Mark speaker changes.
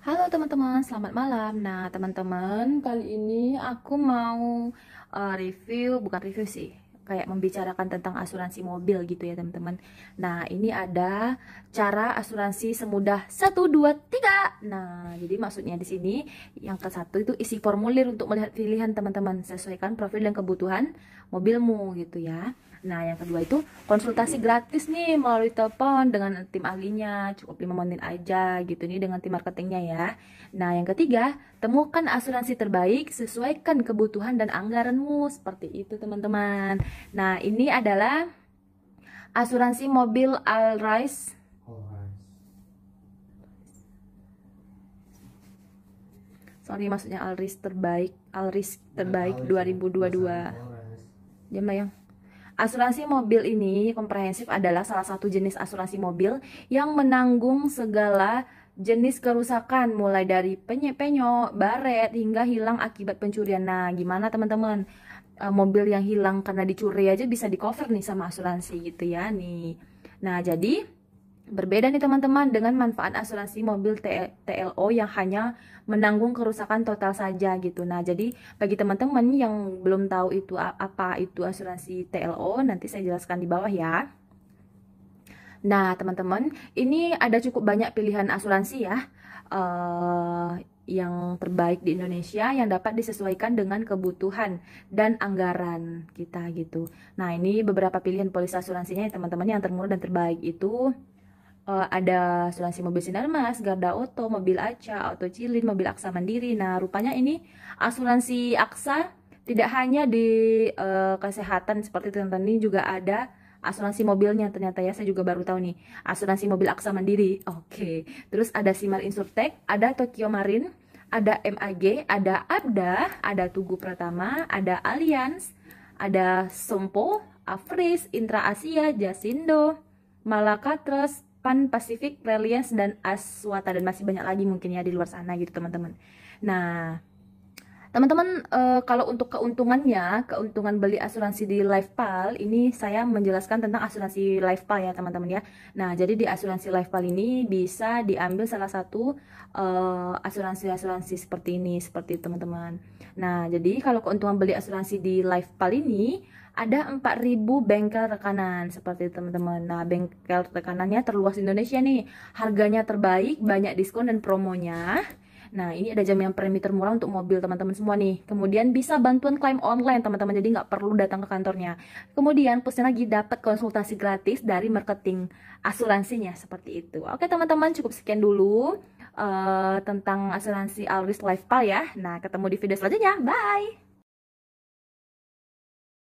Speaker 1: Halo teman-teman, selamat malam. Nah, teman-teman, kali ini aku mau uh, review, bukan review sih, kayak membicarakan tentang asuransi mobil gitu ya teman-teman. Nah, ini ada cara asuransi semudah 1 2 3. Nah, jadi maksudnya di sini yang ke satu itu isi formulir untuk melihat pilihan teman-teman, sesuaikan profil dan kebutuhan mobilmu gitu ya. Nah, yang kedua itu konsultasi gratis nih melalui telepon dengan tim ahlinya, cukup 5 menit aja gitu nih dengan tim marketingnya ya. Nah, yang ketiga, temukan asuransi terbaik, sesuaikan kebutuhan dan anggaranmu seperti itu teman-teman. Nah, ini adalah asuransi mobil Alrise Sorry maksudnya Alris terbaik, Alris terbaik 2022. Jam yang Asuransi mobil ini komprehensif adalah salah satu jenis asuransi mobil yang menanggung segala jenis kerusakan mulai dari penyek-penyok, baret hingga hilang akibat pencurian. Nah, gimana teman-teman? E, mobil yang hilang karena dicuri aja bisa di cover nih sama asuransi gitu ya nih. Nah, jadi Berbeda nih teman-teman dengan manfaat asuransi mobil TLO yang hanya menanggung kerusakan total saja gitu. Nah, jadi bagi teman-teman yang belum tahu itu apa itu asuransi TLO, nanti saya jelaskan di bawah ya. Nah, teman-teman, ini ada cukup banyak pilihan asuransi ya. Uh, yang terbaik di Indonesia yang dapat disesuaikan dengan kebutuhan dan anggaran kita gitu. Nah, ini beberapa pilihan polis asuransinya ya teman-teman yang termurah dan terbaik itu uh, ada asuransi mobil Sinarmas, Garda Auto, mobil Aca, Auto Cilin, mobil Aksa Mandiri. Nah, rupanya ini asuransi Aksa tidak hanya di uh, kesehatan seperti teman-teman ini juga ada asuransi mobilnya ternyata ya saya juga baru tahu nih asuransi mobil Aksa Mandiri oke okay. terus ada Simar Insurtech ada Tokyo Marine ada MAG ada Abda ada Tugu Pratama ada Allianz ada Sompo Afris Intra Asia Jasindo Malaka Trust Pan Pacific, Reliance dan Aswata dan masih banyak lagi mungkin ya di luar sana gitu teman-teman. Nah, teman-teman uh, kalau untuk keuntungannya, keuntungan beli asuransi di LifePal ini saya menjelaskan tentang asuransi LifePal ya teman-teman ya. Nah, jadi di asuransi LifePal ini bisa diambil salah satu uh, asuransi-asuransi seperti ini seperti teman-teman. Nah, jadi kalau keuntungan beli asuransi di LifePal ini ada 4000 bengkel rekanan seperti teman-teman. Nah, bengkel rekanannya terluas di Indonesia nih. Harganya terbaik, banyak diskon dan promonya. Nah, ini ada jaminan premi termurah untuk mobil teman-teman semua nih. Kemudian bisa bantuan klaim online teman-teman, jadi nggak perlu datang ke kantornya. Kemudian plusnya lagi dapat konsultasi gratis dari marketing asuransinya seperti itu. Oke teman-teman, cukup sekian dulu uh, tentang asuransi Alris Life Pal ya. Nah, ketemu di video selanjutnya. Bye!